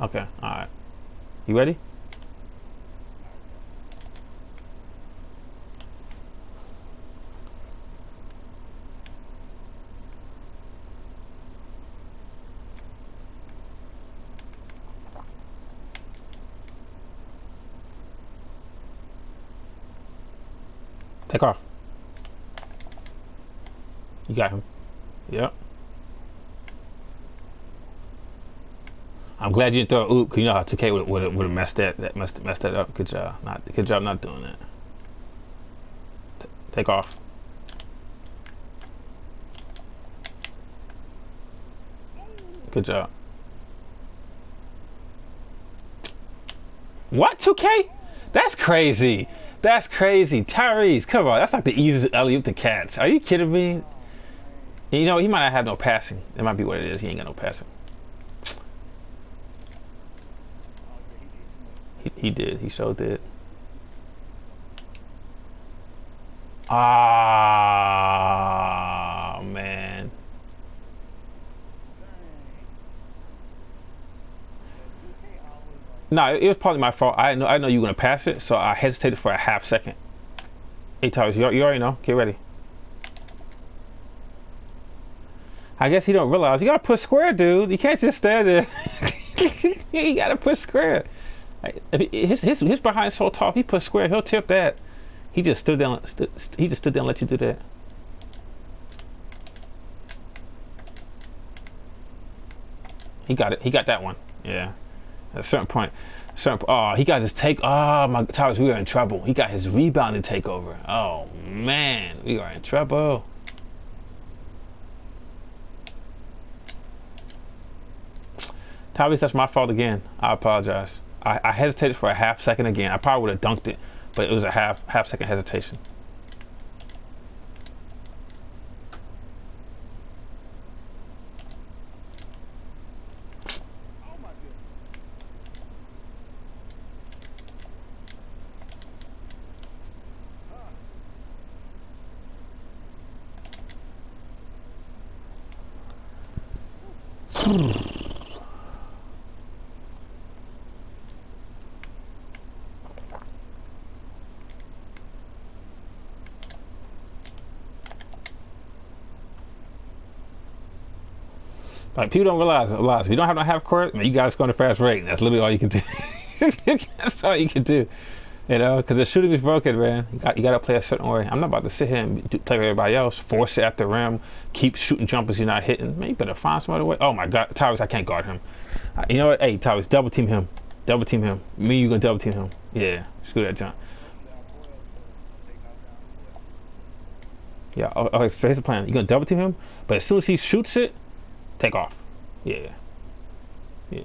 Okay, alright. You ready? Take off. You got him. Yep. I'm glad you didn't throw oop, cause you know how 2K would would have messed that that messed messed that up. Good job. Not good job not doing that. T take off. Good job. What 2K? That's crazy. That's crazy. Tyrese, come on. That's like the easiest alley to catch. Are you kidding me? You know, he might not have no passing. That might be what it is. He ain't got no passing. He, he did. He sure did. Ah, man. No, it was probably my fault. I know I know you were gonna pass it, so I hesitated for a half second. Hey, Tyrus, you, you already know. Get ready. I guess he don't realize you gotta push square, dude. You can't just stand there. you gotta push square. His his his behind so tall. He put square. He'll tip that. He just stood down. St he just stood down and let you do that. He got it. He got that one. Yeah. At a certain point, certain. Oh, he got his take. Oh my Towers, we are in trouble. He got his rebounding takeover. Oh man, we are in trouble. Tyrese, that's my fault again. I apologize. I, I, hesitated for a half second again. I probably would have dunked it, but it was a half half second hesitation. Hmm. Like people don't realize a lot. If you don't have no half court, you guys going to fast break. That's literally all you can do. That's all you can do. You know, because the shooting is broken, man. You got you got to play a certain way. I'm not about to sit here and do, play with everybody else. Force it at the rim. Keep shooting jumpers you're not hitting. Man, you better find some other way. Oh my God, Tyrese, I can't guard him. You know what? Hey, Tyrese, double team him. Double team him. Me, you gonna double team him? Yeah, screw that jump. Yeah. Oh, okay, oh, so here's the plan. You're gonna double team him, but as soon as he shoots it, take off. Yeah. Yeah.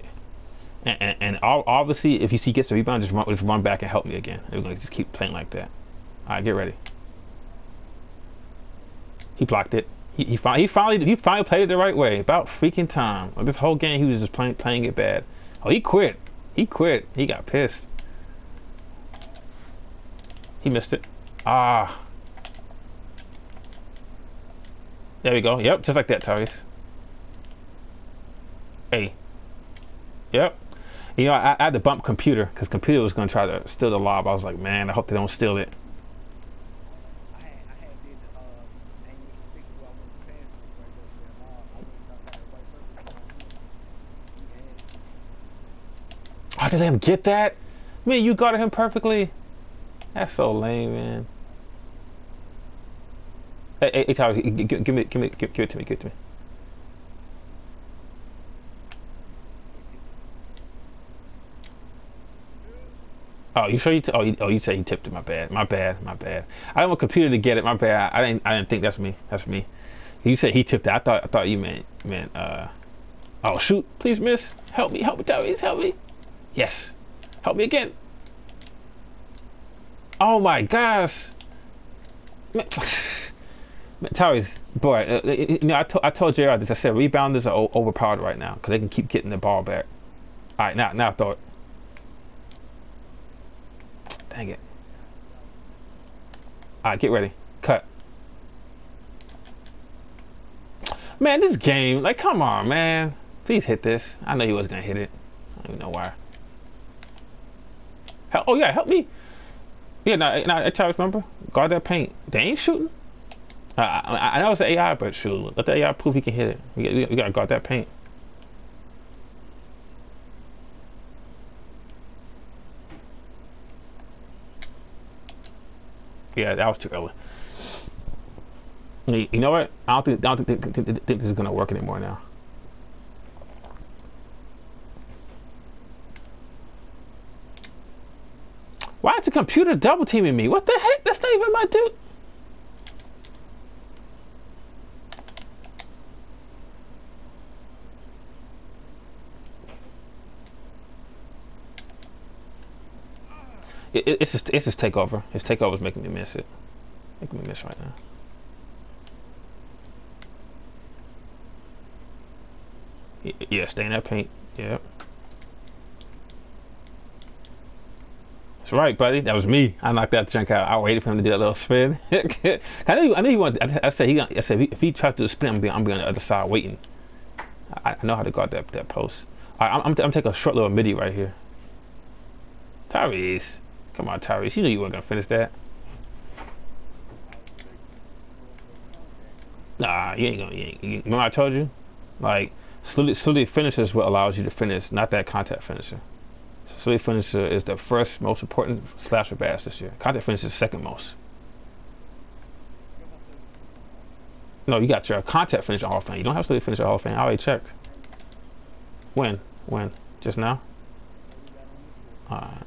And, and, and obviously, if you see gets the rebound, just run, just run back and help me again. We're going to just keep playing like that. All right, get ready. He blocked it. He, he, finally, he finally he finally played it the right way. About freaking time. Like this whole game, he was just playing playing it bad. Oh, he quit. He quit. He got pissed. He missed it. Ah. There we go. Yep, just like that, Tyrese. Hey. Yep. You know, I, I had to bump computer because computer was going to try to steal the lob. I was like, man, I hope they don't steal it. Oh, did him get that? Man, you guarded him perfectly. That's so lame, man. Hey, hey, hey Tyler, give, give me, give me, give, give it to me, give it to me. Oh, you sure you? oh, you, oh, you say he tipped it. My bad. My bad. My bad. I don't want a computer to get it. My bad. I, didn't. I didn't think that's me. That's me. You said he tipped it. I thought. I thought you meant meant. Uh. Oh shoot! Please, miss. Help me. Help me, Tyrese. Help me. Yes. Help me again. Oh my gosh. Tyrese, boy, uh, you know, I, to, I told JR this. I said rebounders are overpowered right now because they can keep getting the ball back. All right, now, now it. Dang it. Alright, get ready. Cut. Man, this game, like, come on, man. Please hit this. I know you was gonna hit it. I don't even know why. Hell, oh yeah, help me. Yeah, no, no, to remember. Guard that paint. They ain't shooting. Uh, I, I know it's the AI, but shoot, let the AI prove he can hit it. We, we, we gotta guard that paint. Yeah, that was too early. You know what? I don't think I don't think, think, think, think this is gonna work anymore now. Why is the computer double teaming me? What the heck? That's not even my dude. It, it, it's just it's just takeover. His takeover is making me miss it. Making me miss right now. Yeah, stay in that paint. Yep. That's right, buddy. That was me. I knocked that junk out. I waited for him to do that little spin. I knew. I knew he wanted. I, I said he. I said if he, tries to do a spin, I'm be, be on the other side waiting. I, I know how to guard that that post. Right, I'm, I'm, I'm taking a short little midi right here. Tyrese. Come on, Tyrese. You knew you weren't gonna finish that. Nah, you ain't. You ain't, remember I told you, like slowly, slithery finisher is what allows you to finish, not that contact finisher. Slithery finisher is the first most important slasher bass this year. Contact finisher is second most. No, you got your contact finisher Hall of Fame. You don't have slithery finisher Hall of Fame. I already checked. When? When? Just now? Alright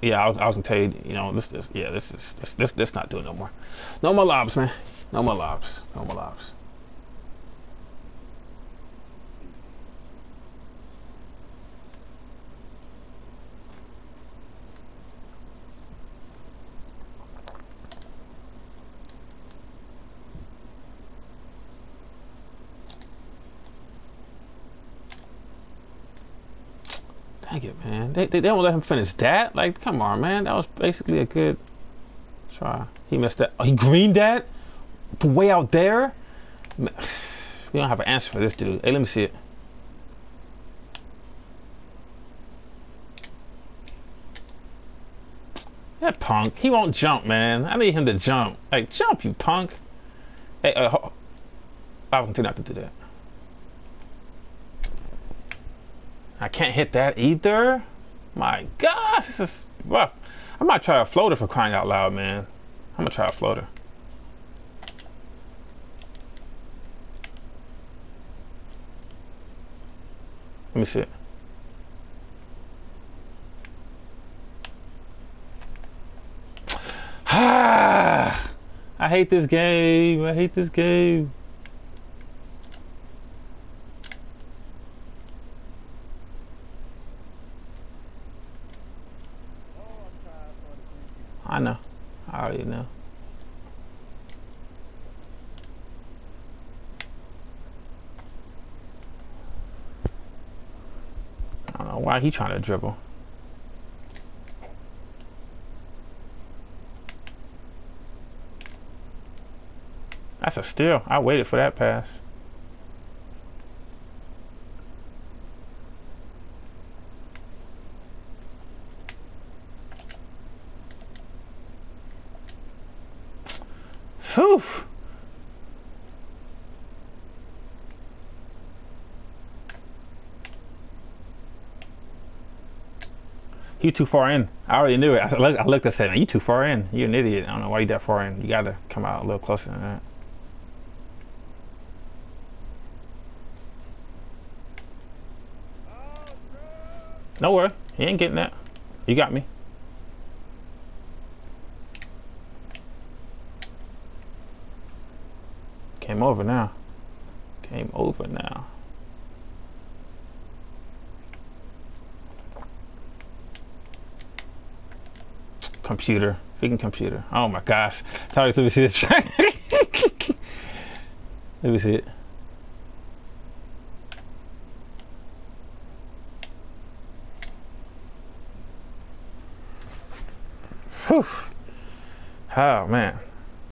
yeah, I was, I tell you, you know, this, this, yeah, this is, this, this, this not doing no more. No more lobs, man. No more lobs. No more lobs. It, man. They, they, they don't let him finish that? Like, come on, man. That was basically a good try. He missed that. Oh, he greened that? Way out there? We don't have an answer for this dude. Hey, let me see it. That punk. He won't jump, man. I need him to jump. Like, jump, you punk. Hey, uh, I to not to do that. I can't hit that either. My gosh, this is rough. I might try a floater for crying out loud, man. I'm gonna try a floater. Let me see. Ah, I hate this game. I hate this game. I know. I already know. I don't know why he trying to dribble. That's a steal. I waited for that pass. Whew. You too far in. I already knew it. I looked, I looked and said, "You too far in. You're an idiot. I don't know why you that far in. You gotta come out a little closer than that." No worry. He ain't getting that. You got me. Came over now. Came over now. Computer. Freaking computer. Oh my gosh. Sorry, let me see this. let me see it. Whew. Oh man.